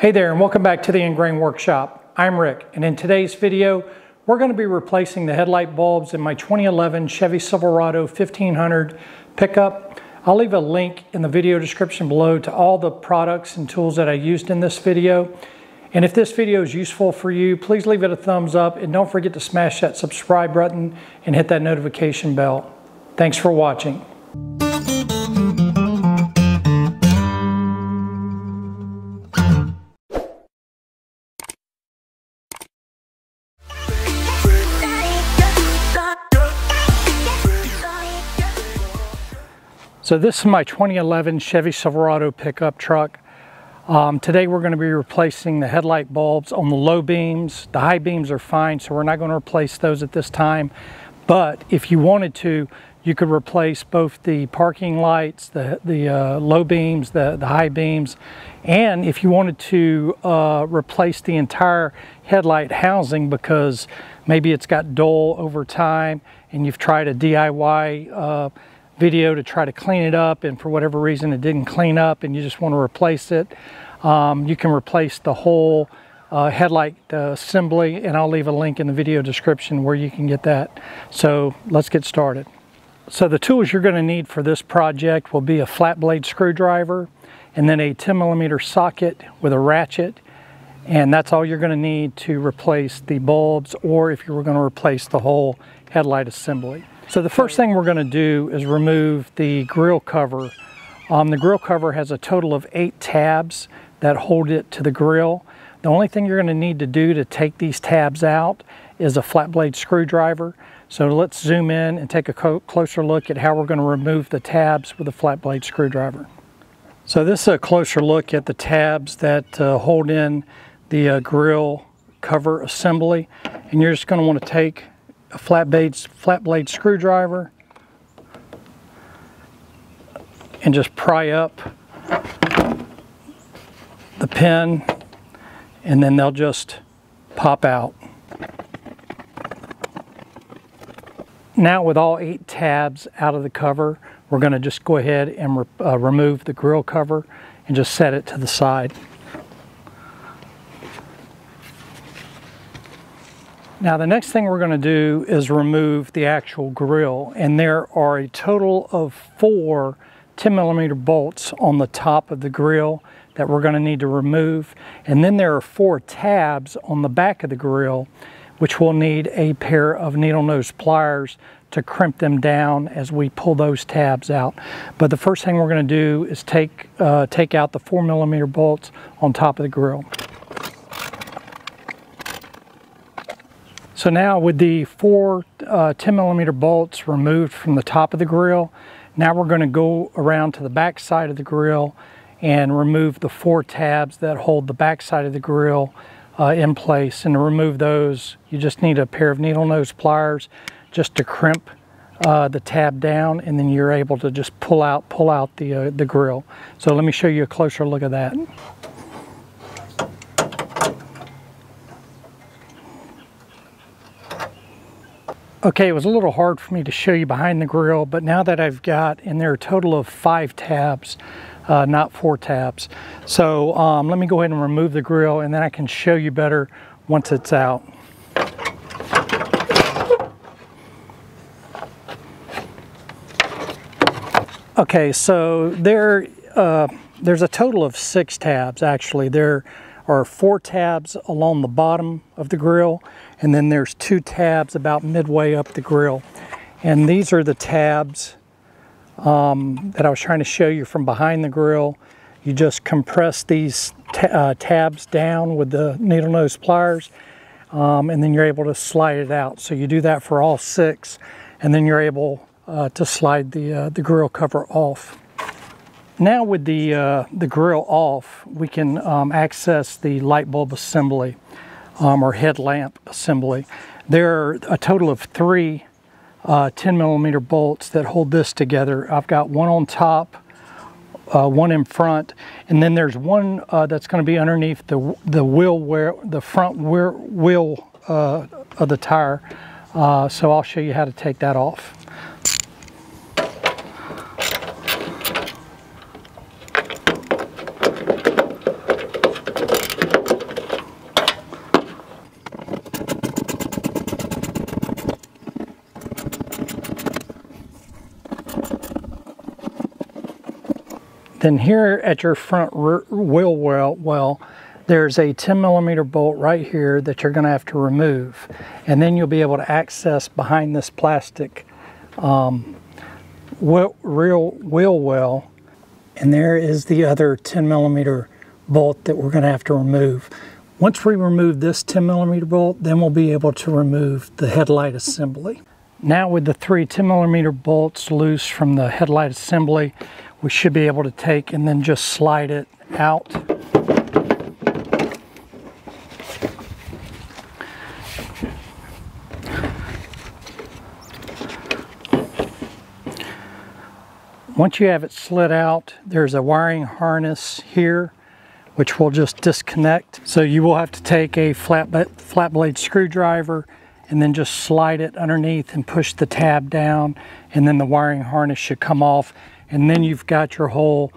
Hey there and welcome back to the End Grain Workshop. I'm Rick and in today's video we're going to be replacing the headlight bulbs in my 2011 Chevy Silverado 1500 pickup. I'll leave a link in the video description below to all the products and tools that I used in this video. And if this video is useful for you, please leave it a thumbs up and don't forget to smash that subscribe button and hit that notification bell. Thanks for watching. So this is my 2011 Chevy Silverado pickup truck. Um, today we're going to be replacing the headlight bulbs on the low beams. The high beams are fine, so we're not going to replace those at this time. But if you wanted to, you could replace both the parking lights, the, the uh, low beams, the, the high beams, and if you wanted to uh, replace the entire headlight housing because maybe it's got dull over time and you've tried a DIY uh, video to try to clean it up and for whatever reason it didn't clean up and you just want to replace it, um, you can replace the whole uh, headlight uh, assembly and I'll leave a link in the video description where you can get that. So let's get started. So the tools you're going to need for this project will be a flat blade screwdriver and then a 10 millimeter socket with a ratchet and that's all you're going to need to replace the bulbs or if you were going to replace the whole headlight assembly. So the first thing we're going to do is remove the grill cover. Um, the grill cover has a total of eight tabs that hold it to the grill. The only thing you're going to need to do to take these tabs out is a flat blade screwdriver. So let's zoom in and take a closer look at how we're going to remove the tabs with a flat blade screwdriver. So this is a closer look at the tabs that uh, hold in the uh, grill cover assembly. And you're just going to want to take a flat blade, flat blade screwdriver and just pry up the pin and then they'll just pop out. Now with all eight tabs out of the cover, we're going to just go ahead and re uh, remove the grill cover and just set it to the side. Now the next thing we're going to do is remove the actual grill and there are a total of four 10 millimeter bolts on the top of the grill that we're going to need to remove and then there are four tabs on the back of the grill which we'll need a pair of needle nose pliers to crimp them down as we pull those tabs out. But the first thing we're going to do is take, uh, take out the 4 millimeter bolts on top of the grill. So now with the four uh, 10 millimeter bolts removed from the top of the grill, now we're going to go around to the back side of the grill and remove the four tabs that hold the back side of the grill uh, in place. And to remove those, you just need a pair of needle nose pliers just to crimp uh, the tab down and then you're able to just pull out pull out the, uh, the grill. So let me show you a closer look at that. Okay, it was a little hard for me to show you behind the grill, but now that I've got, and there are a total of five tabs, uh, not four tabs. So um, let me go ahead and remove the grill and then I can show you better once it's out. Okay, so there, uh, there's a total of six tabs actually. There are four tabs along the bottom of the grill and then there's two tabs about midway up the grill. And these are the tabs um, that I was trying to show you from behind the grill. You just compress these uh, tabs down with the needle nose pliers um, and then you're able to slide it out. So you do that for all six and then you're able uh, to slide the, uh, the grill cover off. Now with the, uh, the grill off, we can um, access the light bulb assembly um, or headlamp assembly. There are a total of three uh, 10 millimeter bolts that hold this together. I've got one on top, uh, one in front, and then there's one uh, that's going to be underneath the the wheel where the front wheel, wheel uh, of the tire. Uh, so I'll show you how to take that off. Then here at your front wheel well, well, there's a 10 millimeter bolt right here that you're going to have to remove. And then you'll be able to access behind this plastic um, wheel, real wheel well. And there is the other 10 millimeter bolt that we're going to have to remove. Once we remove this 10 millimeter bolt, then we'll be able to remove the headlight assembly. Now with the three 10 millimeter bolts loose from the headlight assembly, we should be able to take and then just slide it out. Once you have it slid out, there's a wiring harness here which we'll just disconnect. So you will have to take a flat, flat blade screwdriver and then just slide it underneath and push the tab down and then the wiring harness should come off and then you've got your whole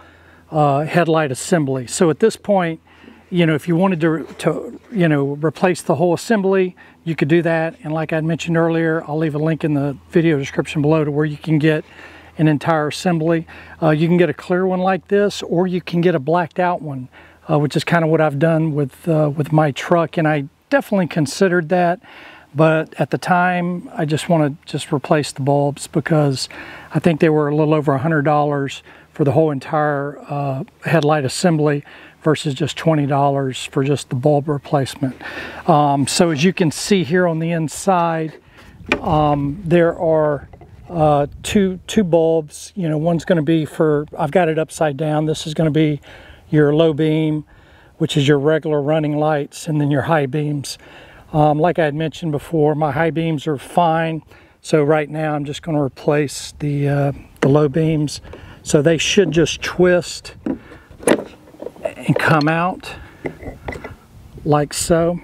uh, headlight assembly. So at this point, you know, if you wanted to, to, you know, replace the whole assembly, you could do that. And like I mentioned earlier, I'll leave a link in the video description below to where you can get an entire assembly. Uh, you can get a clear one like this, or you can get a blacked out one uh, which is kind of what I've done with, uh, with my truck. And I definitely considered that. But at the time, I just want to just replace the bulbs because I think they were a little over $100 for the whole entire uh, headlight assembly versus just $20 for just the bulb replacement. Um, so as you can see here on the inside, um, there are uh, two two bulbs. You know, one's going to be for, I've got it upside down. This is going to be your low beam, which is your regular running lights, and then your high beams. Um, like I had mentioned before, my high beams are fine. So right now I'm just going to replace the, uh, the low beams. So they should just twist and come out like so.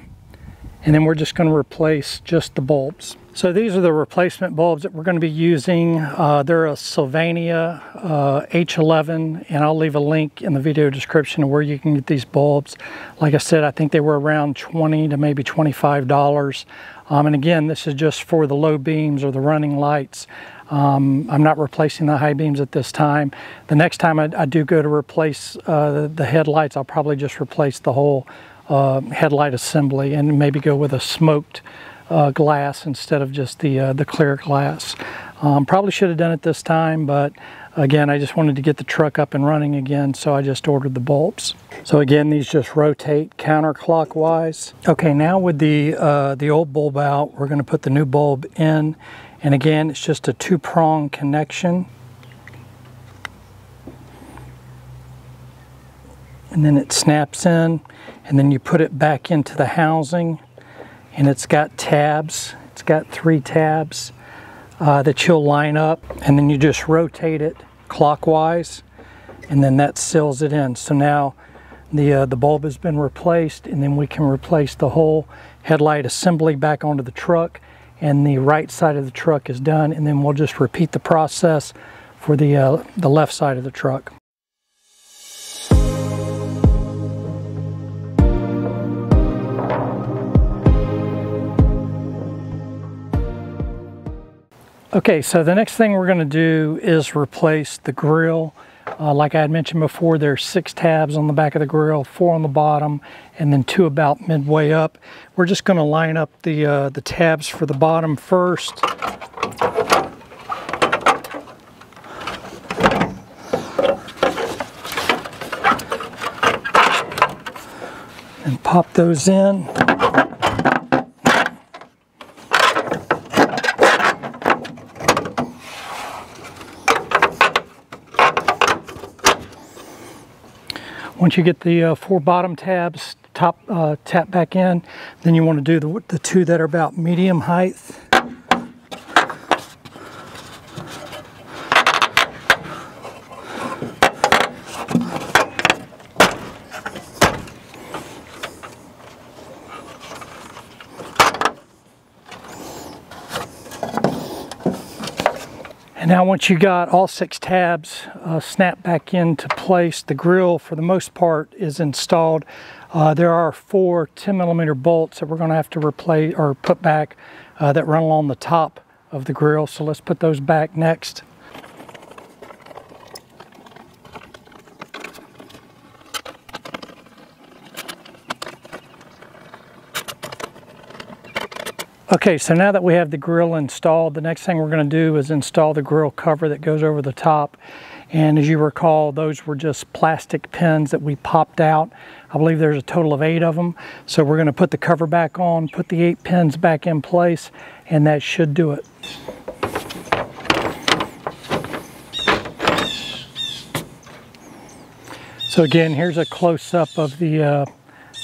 And then we're just going to replace just the bulbs. So these are the replacement bulbs that we're going to be using. Uh, they're a Sylvania uh, H11 and I'll leave a link in the video description where you can get these bulbs. Like I said, I think they were around 20 to maybe $25. Um, and again, this is just for the low beams or the running lights. Um, I'm not replacing the high beams at this time. The next time I, I do go to replace uh, the, headlights, I'll probably just replace the whole uh, headlight assembly and maybe go with a smoked uh, glass instead of just the, uh, the clear glass. Um, probably should have done it this time, but again, I just wanted to get the truck up and running again, so I just ordered the bulbs. So again, these just rotate counterclockwise. Okay, now with the, uh, the old bulb out, we're gonna put the new bulb in, and again, it's just a two-prong connection. And then it snaps in, and then you put it back into the housing and it's got tabs. It's got three tabs uh, that you'll line up and then you just rotate it clockwise and then that seals it in. So now the, uh, the bulb has been replaced and then we can replace the whole headlight assembly back onto the truck and the right side of the truck is done and then we'll just repeat the process for the, uh, the left side of the truck. Okay, so the next thing we're going to do is replace the grill. Uh, like I had mentioned before, there's six tabs on the back of the grill, four on the bottom, and then two about midway up. We're just going to line up the, uh, the tabs for the bottom first. And pop those in. Once you get the uh, four bottom tabs top uh, tap back in, then you want to do the, the two that are about medium height. Now once you got all six tabs uh, snapped back into place, the grill for the most part is installed. Uh, there are four 10 millimeter bolts that we're going to have to replace or put back uh, that run along the top of the grill. So let's put those back next. Okay, so now that we have the grill installed, the next thing we're going to do is install the grill cover that goes over the top. And as you recall, those were just plastic pins that we popped out. I believe there's a total of eight of them. So we're going to put the cover back on, put the eight pins back in place, and that should do it. So again, here's a close-up of the, uh,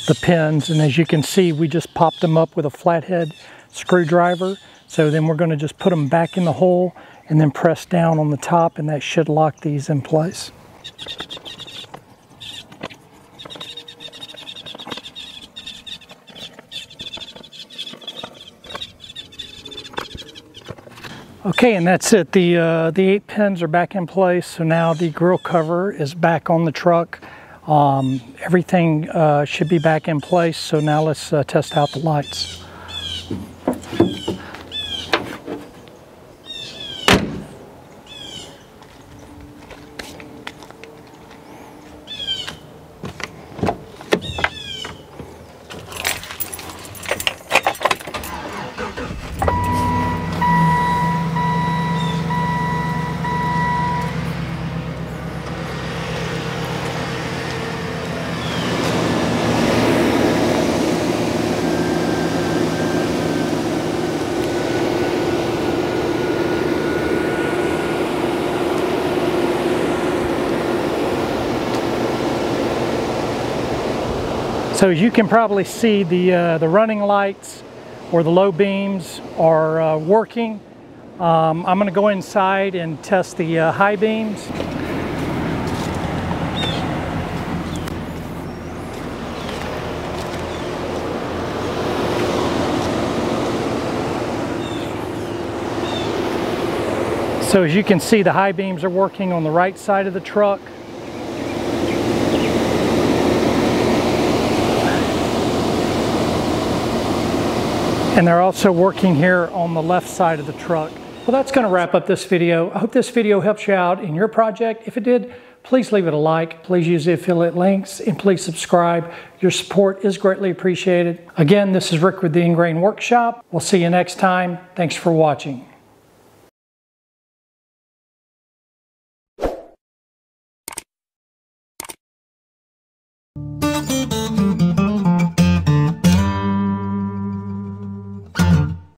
the pins. And as you can see, we just popped them up with a flathead screwdriver. So then we're gonna just put them back in the hole and then press down on the top and that should lock these in place. Okay, and that's it. The, uh, the eight pins are back in place. So now the grill cover is back on the truck. Um, everything uh, should be back in place. So now let's uh, test out the lights. So as you can probably see, the, uh, the running lights or the low beams are uh, working. Um, I'm going to go inside and test the uh, high beams. So as you can see, the high beams are working on the right side of the truck. And they're also working here on the left side of the truck. Well, that's gonna wrap up this video. I hope this video helps you out in your project. If it did, please leave it a like. Please use the affiliate links and please subscribe. Your support is greatly appreciated. Again, this is Rick with the End Grain Workshop. We'll see you next time. Thanks for watching.